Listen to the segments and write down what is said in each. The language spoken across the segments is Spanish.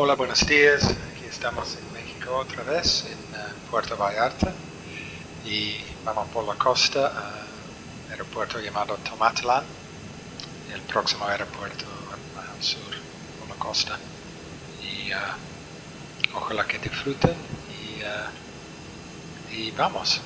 Hola, buenos días. Aquí estamos en México otra vez, en uh, Puerto Vallarta. Y vamos por la costa a aeropuerto llamado Tomatlán, el próximo aeropuerto al sur por la costa. Y uh, ojalá que disfruten y, y vamos.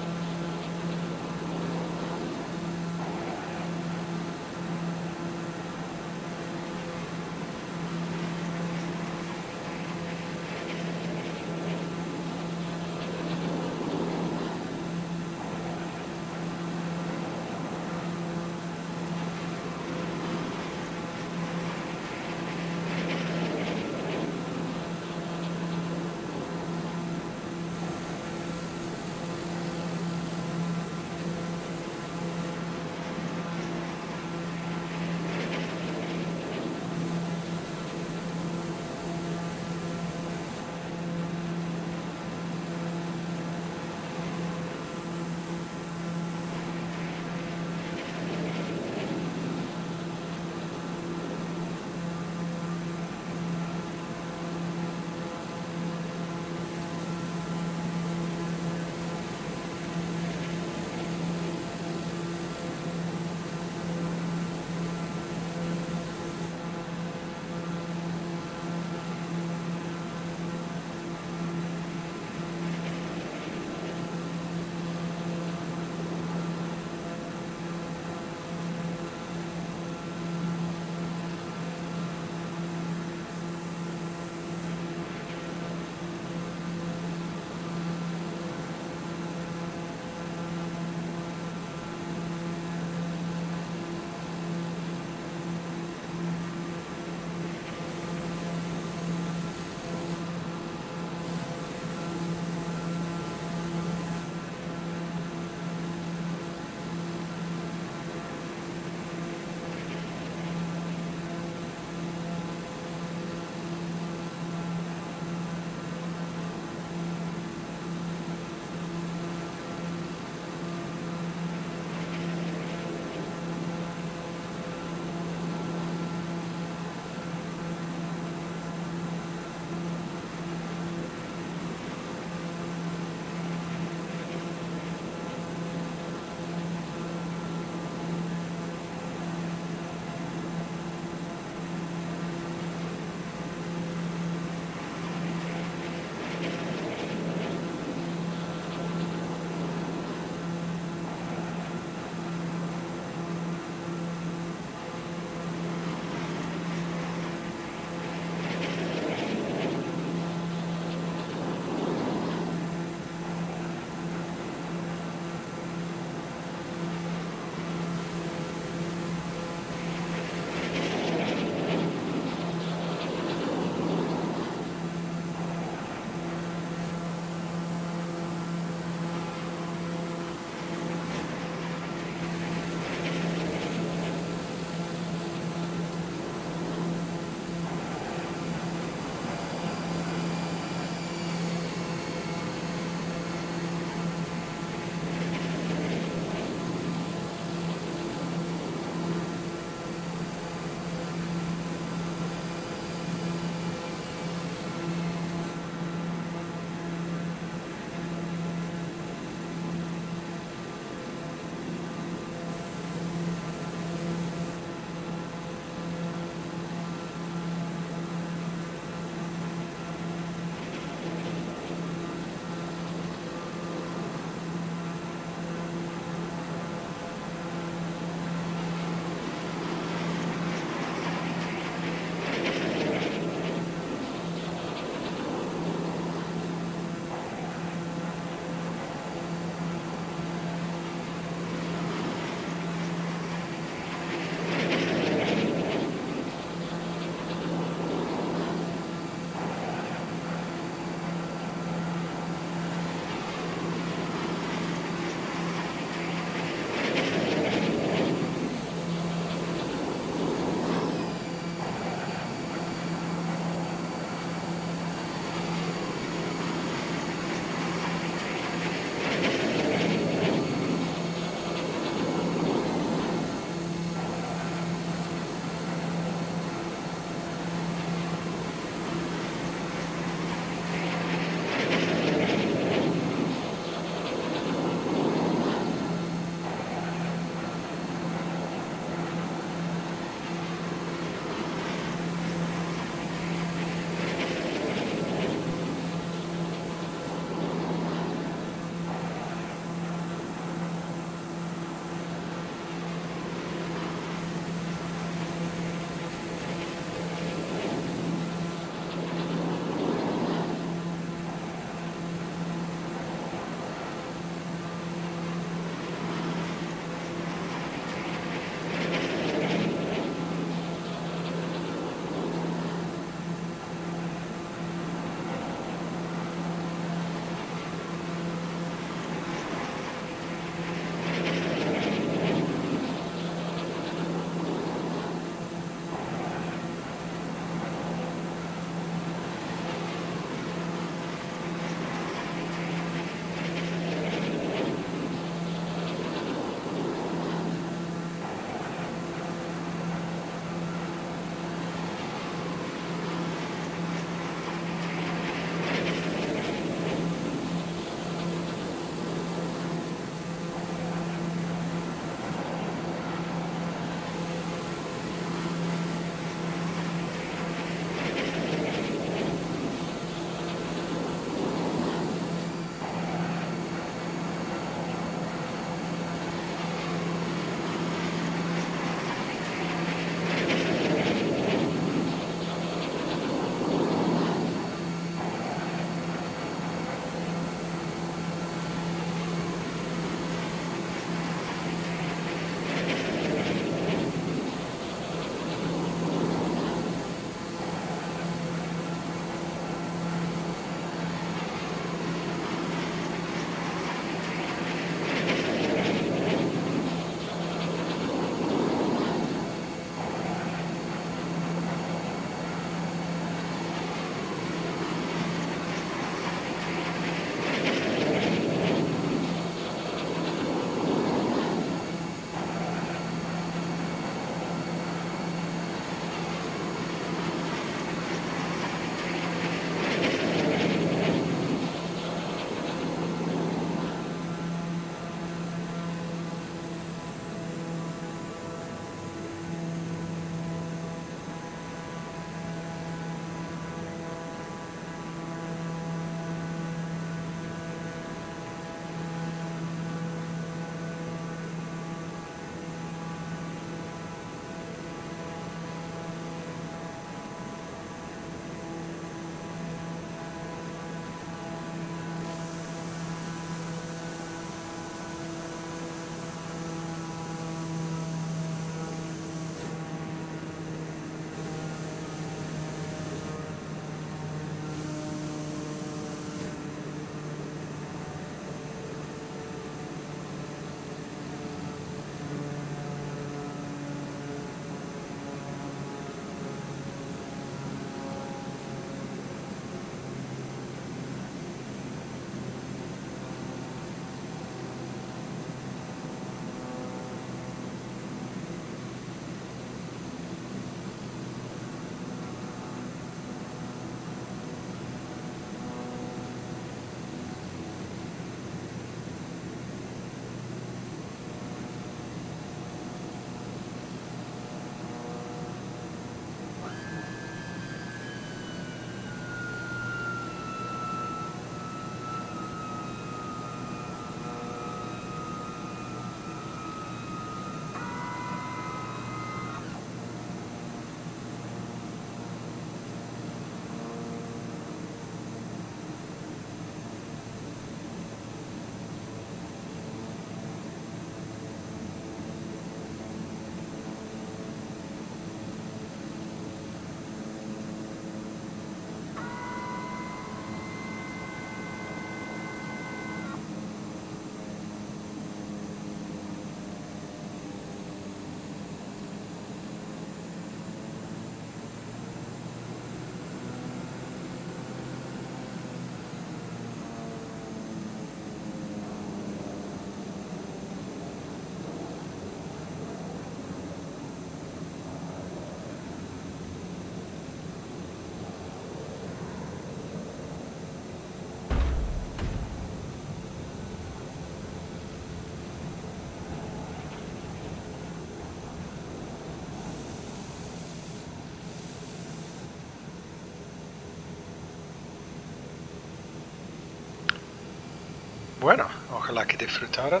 Bueno, ojalá que disfrutaran.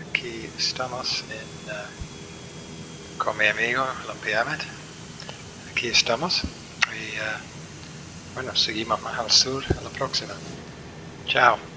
Aquí estamos en, eh, con mi amigo Lampiamet. Aquí estamos. Y eh, bueno, seguimos más al sur a la próxima. Chao.